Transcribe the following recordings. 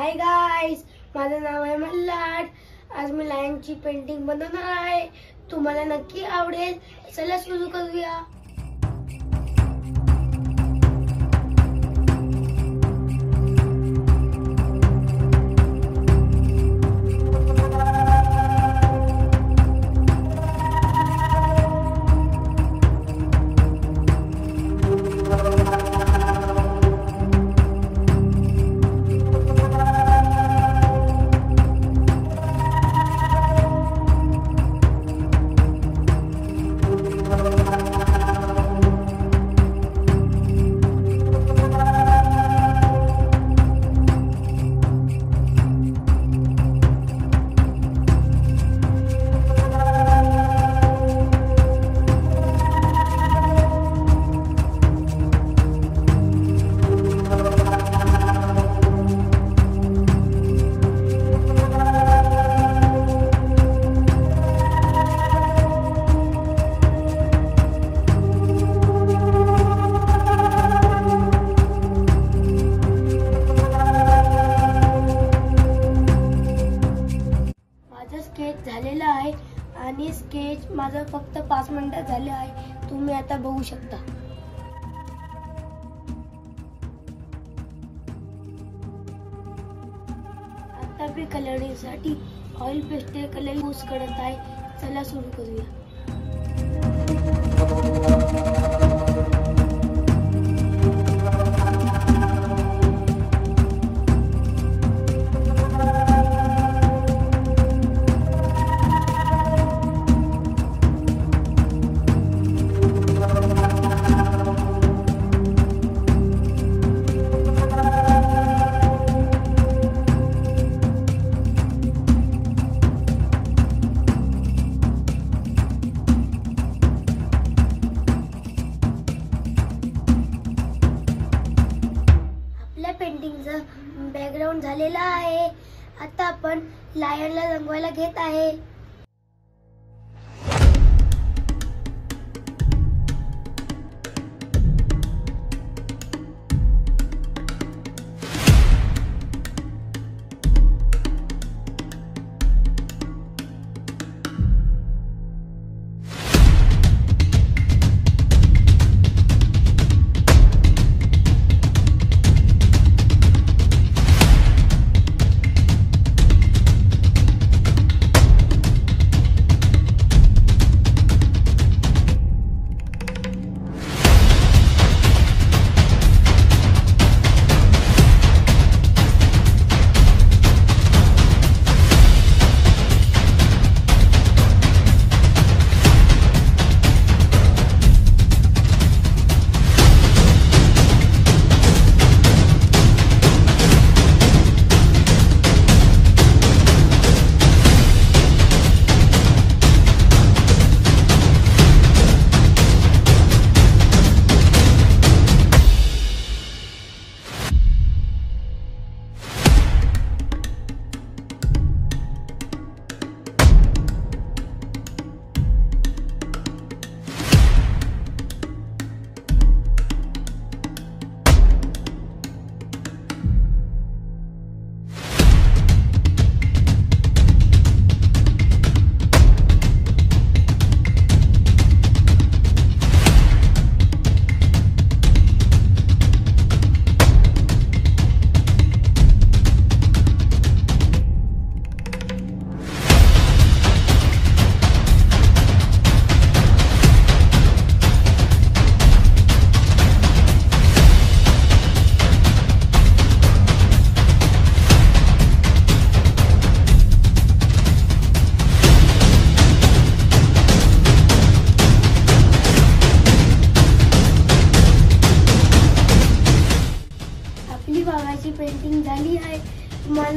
Hi guys माझं नाव आहे मल्हार. आज मी लायनची पेंटिंग बनवणार आहे. तुम्हाला नक्की आवडेल. चला सुरू करूया. माझं स्केच झालेलं आहे आणि स्केच माझं फक्त पाच मिनटात झालं आहे. तुम्ही आता बघू शकता. आता मी कलरिंगसाठी ऑइल पेस्टल कलर यूज करत आहे. चला सुरू करूया. बॅकग्राऊंड झालेलं आहे. आता आपण लायनला रंगवायला घेत आहे.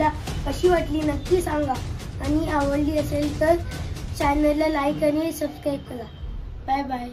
तुम्हाला कशी वाटली नक्की सांगा. आणि आवडली असेल तर चॅनलला लाईक आणि सबस्क्राईब करा. Bye bye